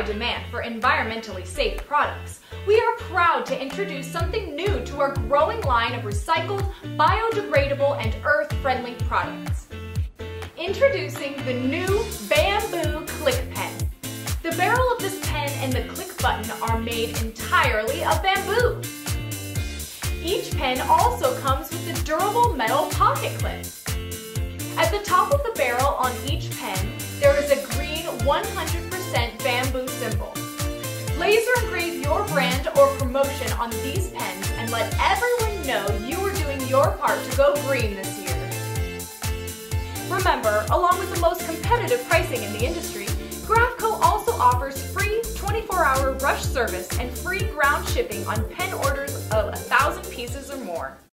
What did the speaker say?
high demand for environmentally safe products, we are proud to introduce something new to our growing line of recycled, biodegradable, and earth-friendly products. Introducing the new Bamboo Click Pen. The barrel of this pen and the click button are made entirely of bamboo. Each pen also comes with a durable metal pocket clip. At the top of the barrel on each pen, there is a green 100% bamboo symbol. Laser engrave your brand or promotion on these pens and let everyone know you are doing your part to go green this year. Remember, along with the most competitive pricing in the industry, Graphco also offers free 24-hour rush service and free ground shipping on pen orders of 1,000 pieces or more.